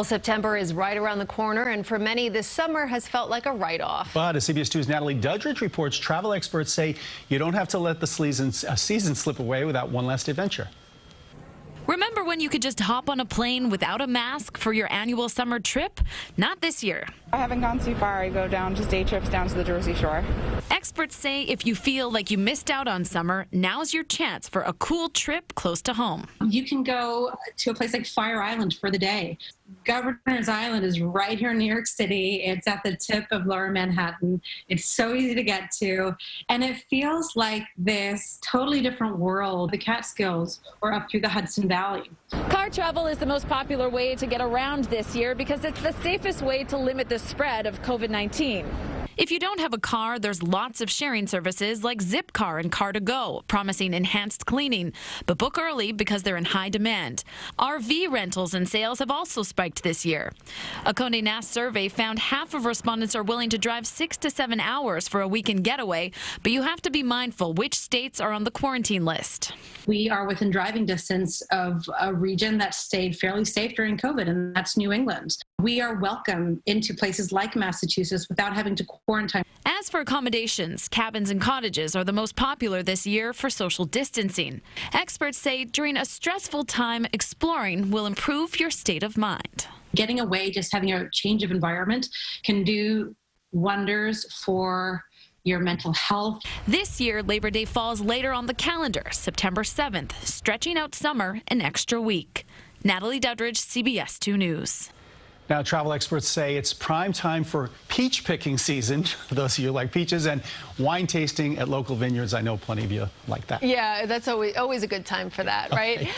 Well, September is right around the corner, and for many, this summer has felt like a write-off. But as CBS 2's Natalie Duddridge reports, travel experts say you don't have to let the season, uh, season slip away without one last adventure. Remember when you could just hop on a plane without a mask for your annual summer trip? Not this year. I haven't gone too far. I go down just day trips down to the Jersey Shore. Experts say if you feel like you missed out on summer, now's your chance for a cool trip close to home. You can go to a place like Fire Island for the day. Governor's Island is right here in New York City. It's at the tip of lower Manhattan. It's so easy to get to. And it feels like this totally different world, the Catskills or up through the Hudson Valley. Car travel is the most popular way to get around this year because it's the safest way to limit the spread of COVID 19. If you don't have a car, there's lots of sharing services like Zipcar and Car2Go, promising enhanced cleaning. But book early because they're in high demand. RV rentals and sales have also spiked this year. A Condé Nast survey found half of respondents are willing to drive six to seven hours for a weekend getaway, but you have to be mindful which states are on the quarantine list. We are within driving distance of a region that stayed fairly safe during COVID, and that's New England. We are welcome into places like Massachusetts without having to quarantine. As for accommodations, cabins and cottages are the most popular this year for social distancing. Experts say during a stressful time, exploring will improve your state of mind. Getting away, just having a change of environment, can do wonders for your mental health. This year, Labor Day falls later on the calendar, September 7th, stretching out summer an extra week. Natalie Duddridge, CBS 2 News. Now, travel experts say it's prime time for peach picking season, for those of you who like peaches, and wine tasting at local vineyards. I know plenty of you like that. Yeah, that's always, always a good time for that, right?